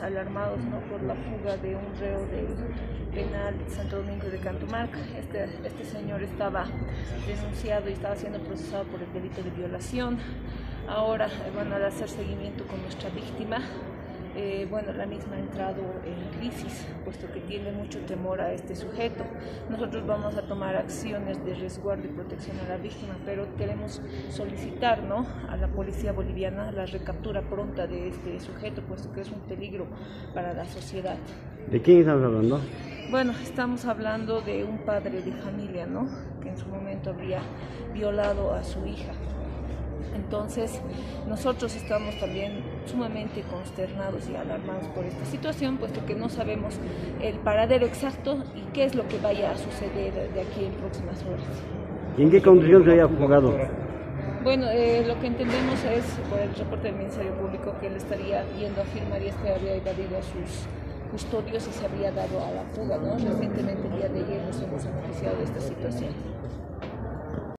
alarmados ¿no? por la fuga de un reo del penal de Santo Domingo de Cantumarca. Este, este señor estaba denunciado y estaba siendo procesado por el delito de violación. Ahora van a hacer seguimiento con nuestra víctima eh, bueno, la misma ha entrado en crisis, puesto que tiene mucho temor a este sujeto. Nosotros vamos a tomar acciones de resguardo y protección a la víctima, pero queremos solicitar ¿no? a la policía boliviana la recaptura pronta de este sujeto, puesto que es un peligro para la sociedad. ¿De quién estamos hablando? Bueno, estamos hablando de un padre de familia, ¿no? Que en su momento habría violado a su hija. Entonces, nosotros estamos también sumamente consternados y alarmados por esta situación, puesto que no sabemos el paradero exacto y qué es lo que vaya a suceder de aquí en próximas horas. ¿Y en qué condición se había jugado? Bueno, eh, lo que entendemos es, por el reporte del Ministerio Público, que él estaría yendo a firmar y este había evadido a sus custodios y se había dado a la fuga, ¿no? Recientemente, el día de ayer, nos hemos noticiado de esta situación.